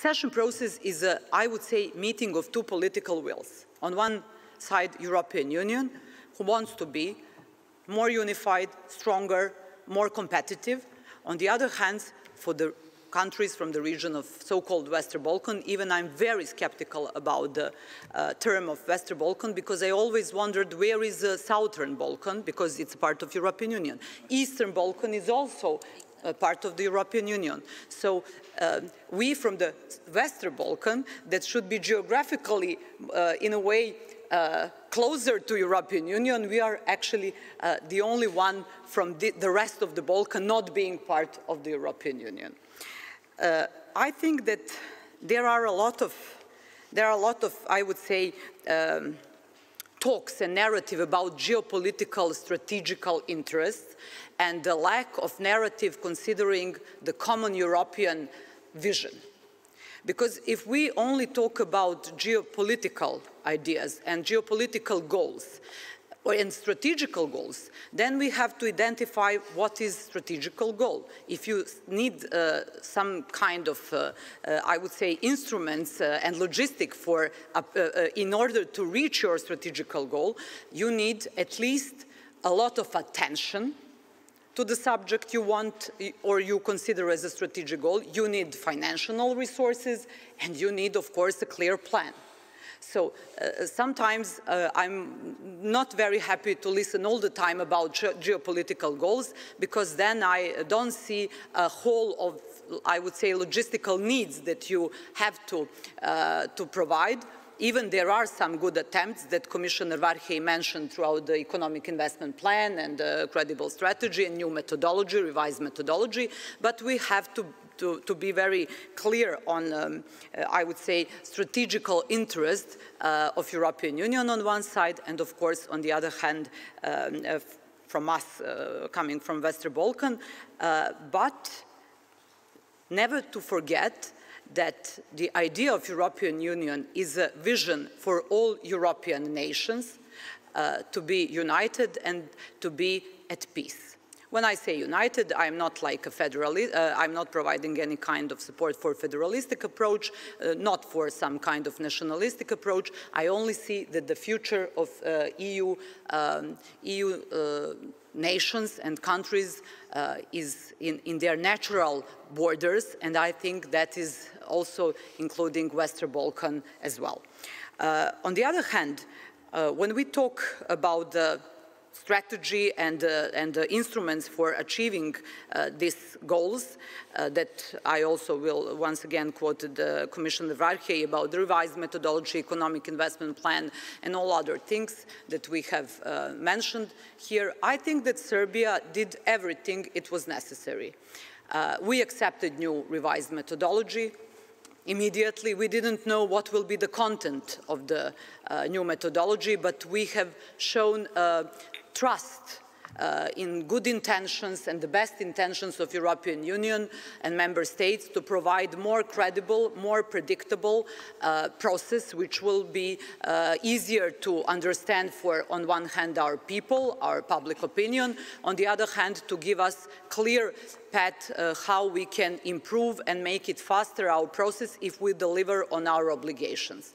accession process is, a, I would say, meeting of two political wills. On one side, European Union, who wants to be more unified, stronger, more competitive. On the other hand, for the countries from the region of so-called Western Balkan. Even I'm very skeptical about the uh, term of Western Balkan because I always wondered where is the Southern Balkan because it's part of European Union. Eastern Balkan is also part of the European Union. So uh, we from the Western Balkan that should be geographically uh, in a way uh, closer to European Union, we are actually uh, the only one from the, the, rest of the Balkan not being part of the European Union. Uh, I think that there are a lot of, there are a lot of, I would say, um, talks and narrative about geopolitical strategical interests and the lack of narrative considering the common European vision. Because if we only talk about geopolitical ideas and geopolitical goals, or in strategical goals, then we have to identify what is strategical goal. If you need uh, some kind of, uh, uh, I would say, instruments uh, and logistic for, uh, uh, in order to reach your strategical goal, you need at least a lot of attention to the subject you want or you consider as a strategic goal. You need financial resources and you need, of course, a clear plan. So uh, sometimes uh, I'm not very happy to listen all the time about ge geopolitical goals because then I don't see a whole of, I would say, logistical needs that you have to, uh, to provide. Even there are some good attempts that Commissioner Várhelyi mentioned throughout the economic investment plan and the credible strategy and new methodology, revised methodology, but we have to to, to be very clear on, um, uh, I would say, strategical interest uh, of European Union on one side, and of course, on the other hand, um, uh, from us uh, coming from Western Balkan, uh, but never to forget that the idea of European Union is a vision for all European nations uh, to be united and to be at peace. When I say united, I'm not like a federalist, uh, I'm not providing any kind of support for federalistic approach, uh, not for some kind of nationalistic approach. I only see that the future of uh, EU, um, EU uh, nations and countries uh, is in, in their natural borders, and I think that is also including Western Balkan as well. Uh, on the other hand, when we talk about the strategy and, uh, and uh, instruments for achieving uh, these goals that I also will once again quote the Commissioner about the revised methodology, economic investment plan and all other things that we have mentioned here. I think that Serbia did everything it was necessary. Uh, we accepted new revised methodology, immediately. We didn't know what will be the content of the uh, new methodology, but we have shown uh, trust uh, in good intentions and the best intentions of European Union and member states to provide more credible, more predictable uh, process which will be uh, easier to understand for on one hand our people, our public opinion, on the other hand to give us clear path uh, how we can improve and make it faster our process if we deliver on our obligations.